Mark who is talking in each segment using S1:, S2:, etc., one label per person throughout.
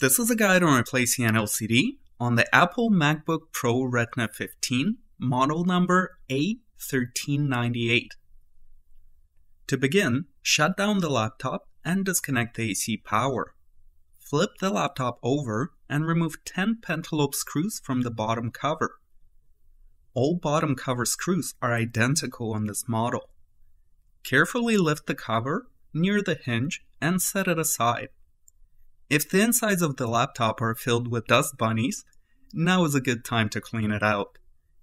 S1: This is a guide on replacing an LCD on the Apple MacBook Pro Retina 15, model number A1398. To begin, shut down the laptop and disconnect the AC power. Flip the laptop over and remove 10 pentalobe screws from the bottom cover. All bottom cover screws are identical on this model. Carefully lift the cover near the hinge and set it aside. If the insides of the laptop are filled with dust bunnies, now is a good time to clean it out.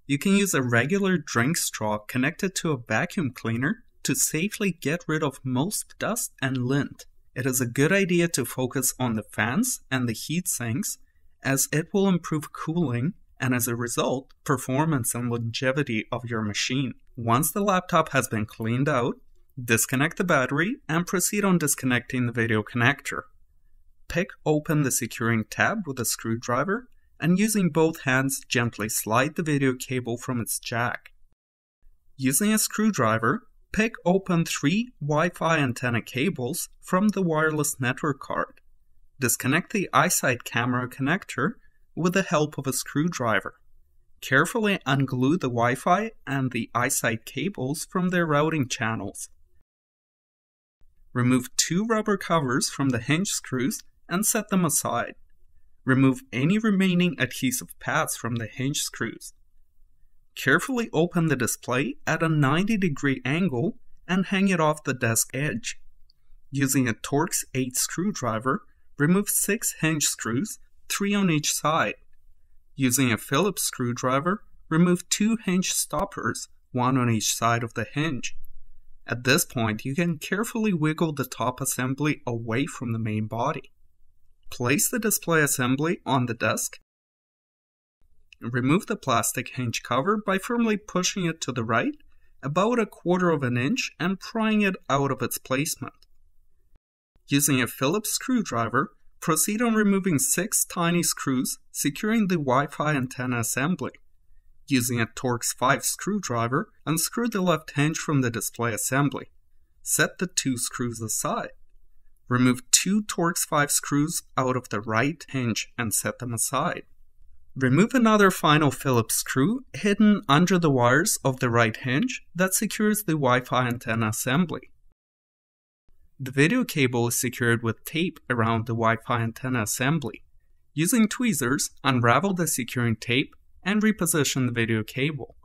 S1: You can use a regular drink straw connected to a vacuum cleaner to safely get rid of most dust and lint. It is a good idea to focus on the fans and the heat sinks as it will improve cooling and as a result, performance and longevity of your machine. Once the laptop has been cleaned out, disconnect the battery and proceed on disconnecting the video connector pick open the securing tab with a screwdriver and using both hands gently slide the video cable from its jack. Using a screwdriver, pick open three Wi-Fi antenna cables from the wireless network card. Disconnect the iSight camera connector with the help of a screwdriver. Carefully unglue the Wi-Fi and the iSight cables from their routing channels. Remove two rubber covers from the hinge screws and set them aside. Remove any remaining adhesive pads from the hinge screws. Carefully open the display at a 90 degree angle and hang it off the desk edge. Using a Torx 8 screwdriver, remove 6 hinge screws, 3 on each side. Using a Phillips screwdriver, remove 2 hinge stoppers, 1 on each side of the hinge. At this point, you can carefully wiggle the top assembly away from the main body. Place the display assembly on the desk. Remove the plastic hinge cover by firmly pushing it to the right about a quarter of an inch and prying it out of its placement. Using a Phillips screwdriver, proceed on removing six tiny screws securing the Wi-Fi antenna assembly. Using a Torx 5 screwdriver, unscrew the left hinge from the display assembly. Set the two screws aside. Remove two Torx 5 screws out of the right hinge and set them aside. Remove another final Phillips screw hidden under the wires of the right hinge that secures the Wi-Fi antenna assembly. The video cable is secured with tape around the Wi-Fi antenna assembly. Using tweezers, unravel the securing tape and reposition the video cable.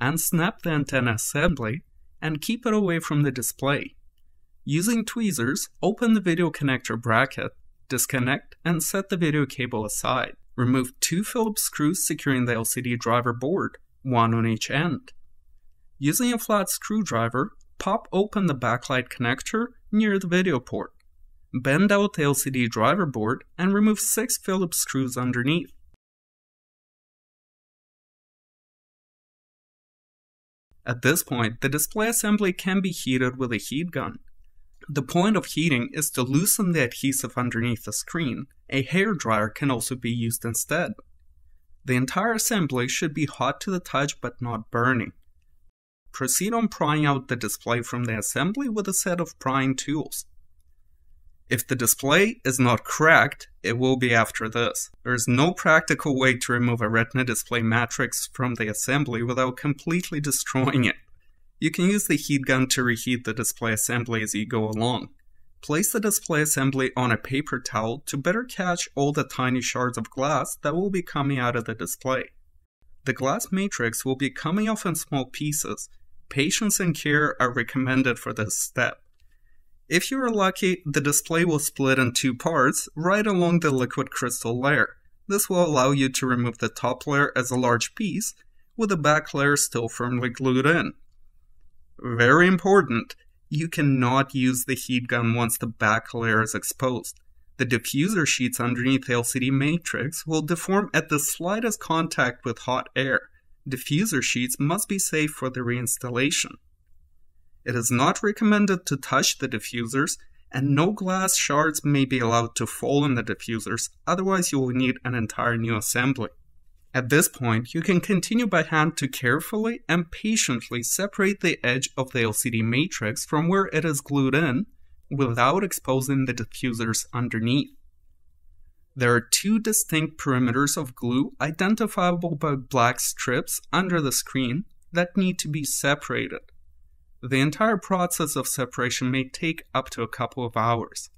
S1: Unsnap the antenna assembly and keep it away from the display. Using tweezers, open the video connector bracket, disconnect, and set the video cable aside. Remove two Phillips screws securing the LCD driver board, one on each end. Using a flat screwdriver, pop open the backlight connector near the video port. Bend out the LCD driver board and remove six Phillips screws underneath. At this point, the display assembly can be heated with a heat gun. The point of heating is to loosen the adhesive underneath the screen. A hair dryer can also be used instead. The entire assembly should be hot to the touch but not burning. Proceed on prying out the display from the assembly with a set of prying tools. If the display is not cracked, it will be after this. There is no practical way to remove a Retina display matrix from the assembly without completely destroying it. You can use the heat gun to reheat the display assembly as you go along. Place the display assembly on a paper towel to better catch all the tiny shards of glass that will be coming out of the display. The glass matrix will be coming off in small pieces. Patience and care are recommended for this step. If you are lucky, the display will split in two parts right along the liquid crystal layer. This will allow you to remove the top layer as a large piece, with the back layer still firmly glued in. Very important, you cannot use the heat gun once the back layer is exposed. The diffuser sheets underneath the LCD matrix will deform at the slightest contact with hot air. Diffuser sheets must be safe for the reinstallation. It is not recommended to touch the diffusers, and no glass shards may be allowed to fall in the diffusers, otherwise you will need an entire new assembly. At this point, you can continue by hand to carefully and patiently separate the edge of the LCD matrix from where it is glued in without exposing the diffusers underneath. There are two distinct perimeters of glue identifiable by black strips under the screen that need to be separated. The entire process of separation may take up to a couple of hours.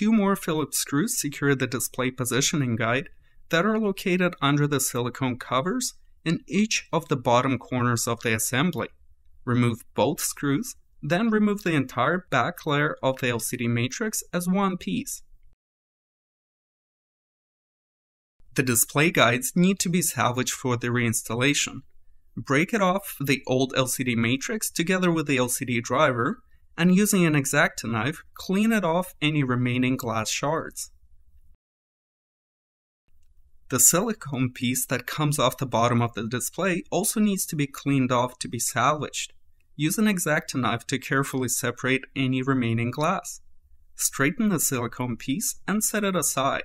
S1: Two more Phillips screws secure the display positioning guide that are located under the silicone covers in each of the bottom corners of the assembly. Remove both screws, then remove the entire back layer of the LCD matrix as one piece. The display guides need to be salvaged for the reinstallation. Break it off the old LCD matrix together with the LCD driver, and using an X-Acto knife, clean it off any remaining glass shards. The silicone piece that comes off the bottom of the display also needs to be cleaned off to be salvaged. Use an X-Acto knife to carefully separate any remaining glass. Straighten the silicone piece and set it aside.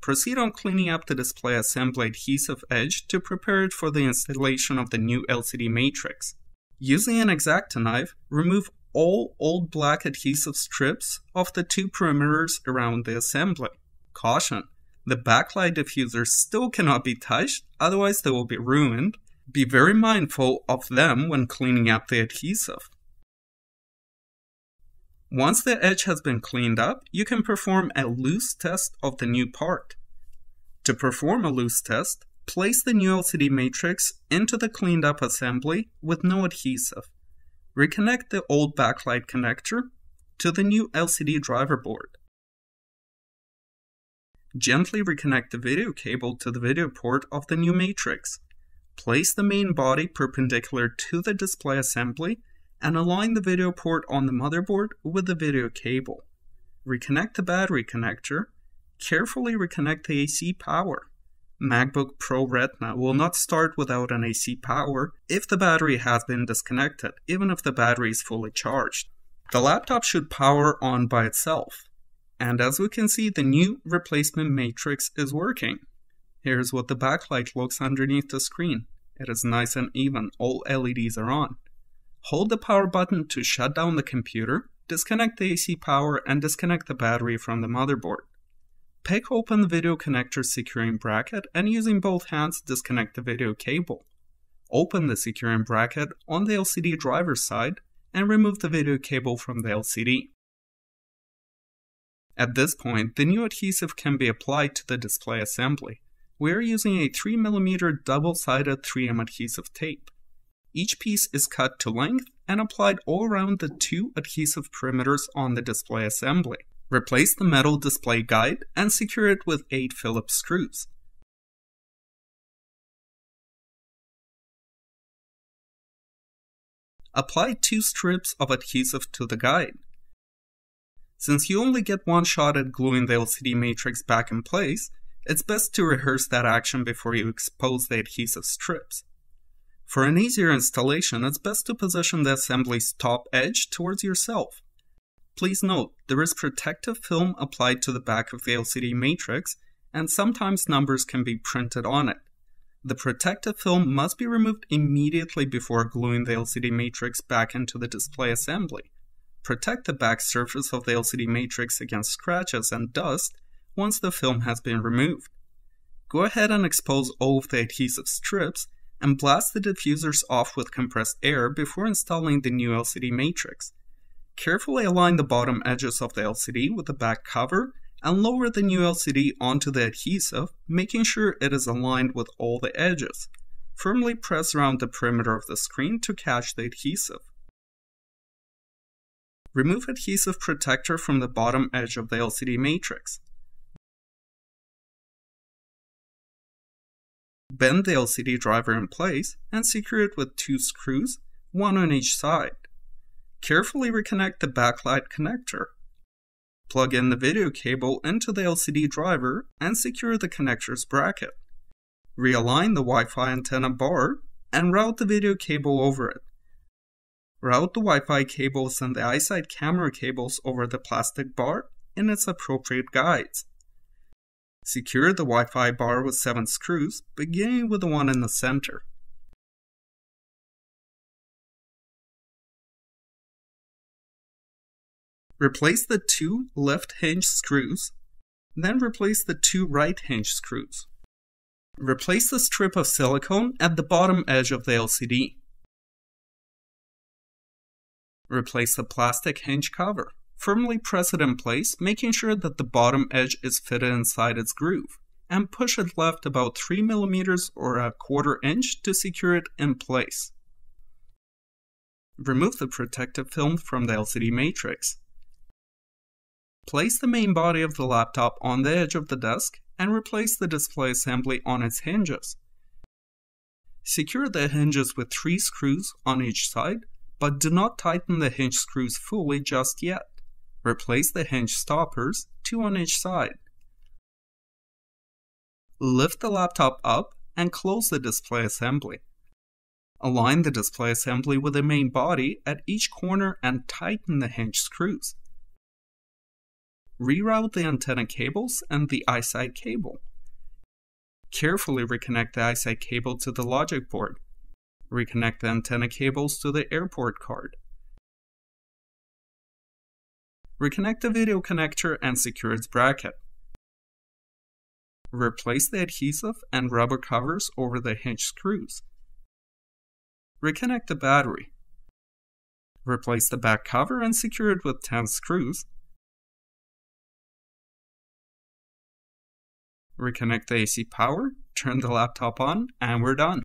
S1: Proceed on cleaning up the display assembly adhesive edge to prepare it for the installation of the new LCD matrix. Using an X-Acto knife, remove all old black adhesive strips off the two perimeters around the assembly. Caution! The backlight diffusers still cannot be touched, otherwise they will be ruined. Be very mindful of them when cleaning up the adhesive. Once the edge has been cleaned up, you can perform a loose test of the new part. To perform a loose test, place the new LCD matrix into the cleaned up assembly with no adhesive. Reconnect the old backlight connector to the new LCD driver board. Gently reconnect the video cable to the video port of the new matrix. Place the main body perpendicular to the display assembly and align the video port on the motherboard with the video cable. Reconnect the battery connector. Carefully reconnect the AC power. MacBook Pro Retina will not start without an AC power if the battery has been disconnected, even if the battery is fully charged. The laptop should power on by itself. And as we can see, the new replacement matrix is working. Here's what the backlight looks underneath the screen. It is nice and even, all LEDs are on. Hold the power button to shut down the computer, disconnect the AC power, and disconnect the battery from the motherboard. Pick open the video connector securing bracket and using both hands disconnect the video cable. Open the securing bracket on the LCD driver side and remove the video cable from the LCD. At this point, the new adhesive can be applied to the display assembly. We are using a 3mm double-sided 3M adhesive tape. Each piece is cut to length and applied all around the two adhesive perimeters on the display assembly. Replace the metal display guide and secure it with 8 Phillips screws. Apply two strips of adhesive to the guide. Since you only get one shot at gluing the LCD matrix back in place, it's best to rehearse that action before you expose the adhesive strips. For an easier installation, it's best to position the assembly's top edge towards yourself. Please note, there is protective film applied to the back of the LCD matrix, and sometimes numbers can be printed on it. The protective film must be removed immediately before gluing the LCD matrix back into the display assembly. Protect the back surface of the LCD matrix against scratches and dust once the film has been removed. Go ahead and expose all of the adhesive strips and blast the diffusers off with compressed air before installing the new LCD matrix. Carefully align the bottom edges of the LCD with the back cover and lower the new LCD onto the adhesive, making sure it is aligned with all the edges. Firmly press around the perimeter of the screen to catch the adhesive. Remove adhesive protector from the bottom edge of the LCD matrix. Bend the LCD driver in place and secure it with two screws, one on each side. Carefully reconnect the backlight connector. Plug in the video cable into the LCD driver and secure the connector's bracket. Realign the Wi-Fi antenna bar and route the video cable over it. Route the Wi-Fi cables and the iSight camera cables over the plastic bar in its appropriate guides. Secure the Wi-Fi bar with 7 screws, beginning with the one in the center. Replace the two left hinge screws, then replace the two right hinge screws. Replace the strip of silicone at the bottom edge of the LCD. Replace the plastic hinge cover. Firmly press it in place, making sure that the bottom edge is fitted inside its groove, and push it left about 3 mm or a quarter inch to secure it in place. Remove the protective film from the LCD matrix. Place the main body of the laptop on the edge of the desk and replace the display assembly on its hinges. Secure the hinges with three screws on each side, but do not tighten the hinge screws fully just yet. Replace the hinge stoppers, two on each side. Lift the laptop up and close the display assembly. Align the display assembly with the main body at each corner and tighten the hinge screws. Reroute the antenna cables and the iSight cable. Carefully reconnect the iSight cable to the logic board. Reconnect the antenna cables to the airport card. Reconnect the video connector and secure its bracket. Replace the adhesive and rubber covers over the hinge screws. Reconnect the battery. Replace the back cover and secure it with 10 screws. Reconnect the AC power, turn the laptop on, and we're done.